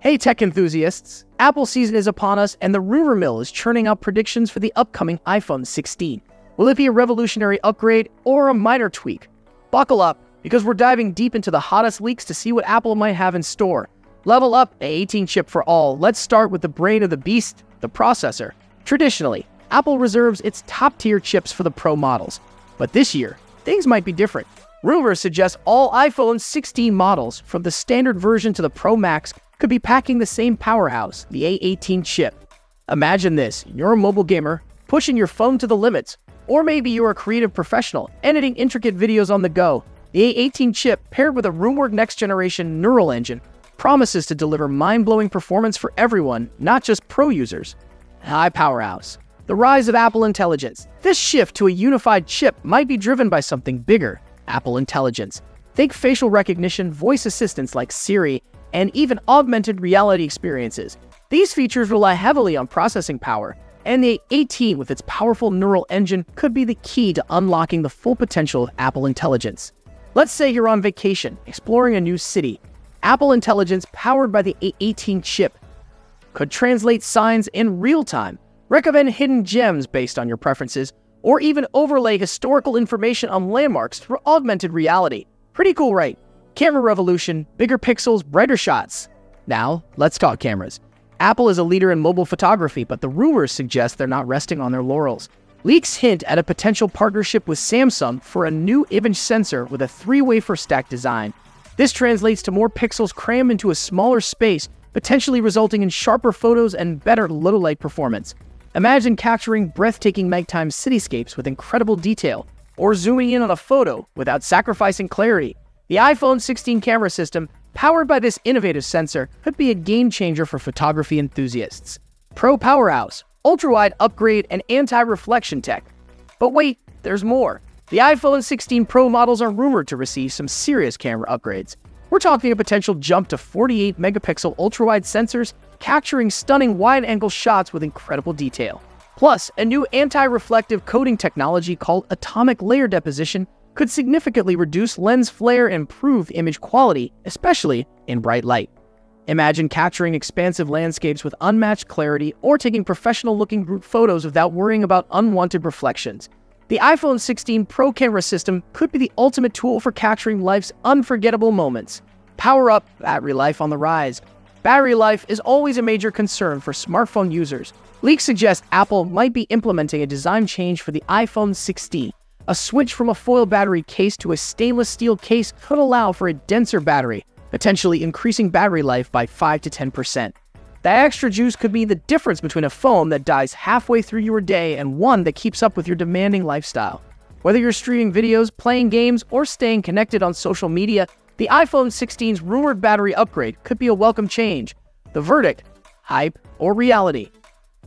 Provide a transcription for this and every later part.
Hey tech enthusiasts, Apple season is upon us and the rumor mill is churning out predictions for the upcoming iPhone 16. Will it be a revolutionary upgrade or a minor tweak? Buckle up, because we're diving deep into the hottest leaks to see what Apple might have in store. Level up A18 chip for all. Let's start with the brain of the beast, the processor. Traditionally, Apple reserves its top-tier chips for the Pro models, but this year, things might be different. Rumors suggest all iPhone 16 models, from the standard version to the Pro Max, could be packing the same powerhouse, the A18 chip. Imagine this you're a mobile gamer, pushing your phone to the limits, or maybe you're a creative professional, editing intricate videos on the go. The A18 chip, paired with a rumored next generation neural engine, promises to deliver mind blowing performance for everyone, not just pro users. High powerhouse. The rise of Apple Intelligence. This shift to a unified chip might be driven by something bigger Apple Intelligence. Think facial recognition, voice assistants like Siri, and even augmented reality experiences. These features rely heavily on processing power, and the A18 with its powerful neural engine could be the key to unlocking the full potential of Apple Intelligence. Let's say you're on vacation, exploring a new city. Apple Intelligence, powered by the A18 chip, could translate signs in real time, recommend hidden gems based on your preferences, or even overlay historical information on landmarks for augmented reality. Pretty cool, right? Camera revolution, bigger pixels, brighter shots. Now, let's talk cameras. Apple is a leader in mobile photography, but the rumors suggest they're not resting on their laurels. Leaks hint at a potential partnership with Samsung for a new image sensor with a three wafer stack design. This translates to more pixels crammed into a smaller space, potentially resulting in sharper photos and better low light performance. Imagine capturing breathtaking nighttime cityscapes with incredible detail, or zooming in on a photo without sacrificing clarity. The iPhone 16 camera system, powered by this innovative sensor, could be a game changer for photography enthusiasts. Pro Powerhouse, ultra-wide upgrade, and anti-reflection tech. But wait, there's more. The iPhone 16 Pro models are rumored to receive some serious camera upgrades. We're talking a potential jump to 48 megapixel ultra-wide sensors, capturing stunning wide-angle shots with incredible detail. Plus, a new anti-reflective coating technology called atomic layer deposition could significantly reduce lens flare and improve image quality, especially in bright light. Imagine capturing expansive landscapes with unmatched clarity or taking professional-looking group photos without worrying about unwanted reflections. The iPhone 16 Pro camera system could be the ultimate tool for capturing life's unforgettable moments. Power up, battery life on the rise. Battery life is always a major concern for smartphone users. Leaks suggest Apple might be implementing a design change for the iPhone 16 a switch from a foil battery case to a stainless steel case could allow for a denser battery, potentially increasing battery life by 5 to 10%. That extra juice could be the difference between a phone that dies halfway through your day and one that keeps up with your demanding lifestyle. Whether you're streaming videos, playing games, or staying connected on social media, the iPhone 16's rumored battery upgrade could be a welcome change. The verdict hype or reality.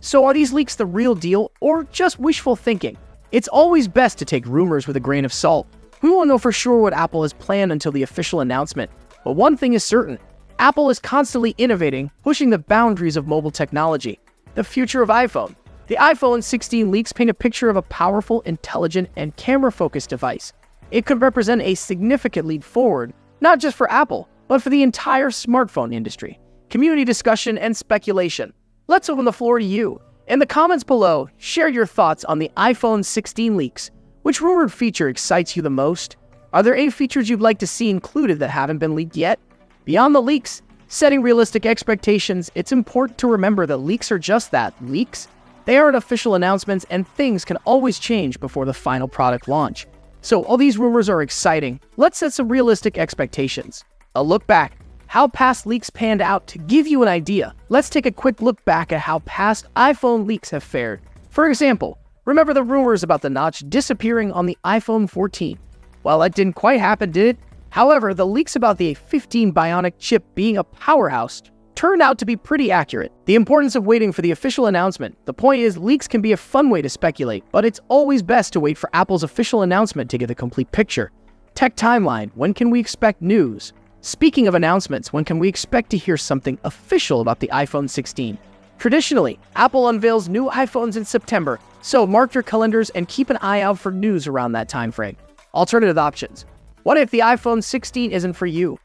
So, are these leaks the real deal or just wishful thinking? It's always best to take rumors with a grain of salt. We won't know for sure what Apple has planned until the official announcement, but one thing is certain Apple is constantly innovating, pushing the boundaries of mobile technology. The future of iPhone. The iPhone 16 leaks paint a picture of a powerful, intelligent, and camera focused device. It could represent a significant leap forward, not just for Apple, but for the entire smartphone industry. Community discussion and speculation. Let's open the floor to you. In the comments below, share your thoughts on the iPhone 16 leaks. Which rumored feature excites you the most? Are there any features you'd like to see included that haven't been leaked yet? Beyond the leaks, setting realistic expectations, it's important to remember that leaks are just that, leaks. They aren't official announcements and things can always change before the final product launch. So all these rumors are exciting, let's set some realistic expectations. A look back how past leaks panned out to give you an idea. Let's take a quick look back at how past iPhone leaks have fared. For example, remember the rumors about the notch disappearing on the iPhone 14? Well, that didn't quite happen, did it? However, the leaks about the A15 Bionic chip being a powerhouse turned out to be pretty accurate. The importance of waiting for the official announcement. The point is, leaks can be a fun way to speculate, but it's always best to wait for Apple's official announcement to get the complete picture. Tech timeline, when can we expect news? Speaking of announcements, when can we expect to hear something official about the iPhone 16? Traditionally, Apple unveils new iPhones in September, so mark your calendars and keep an eye out for news around that time frame. Alternative options. What if the iPhone 16 isn't for you?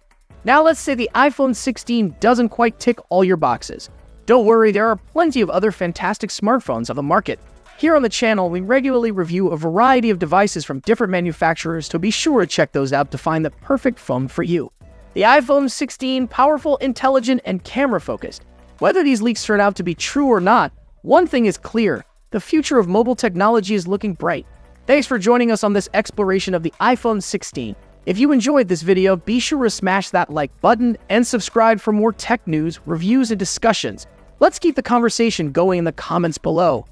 Now let's say the iPhone 16 doesn't quite tick all your boxes. Don't worry, there are plenty of other fantastic smartphones on the market. Here on the channel, we regularly review a variety of devices from different manufacturers, so be sure to check those out to find the perfect phone for you. The iPhone 16, powerful, intelligent, and camera focused. Whether these leaks turn out to be true or not, one thing is clear the future of mobile technology is looking bright. Thanks for joining us on this exploration of the iPhone 16. If you enjoyed this video, be sure to smash that like button and subscribe for more tech news, reviews, and discussions. Let's keep the conversation going in the comments below.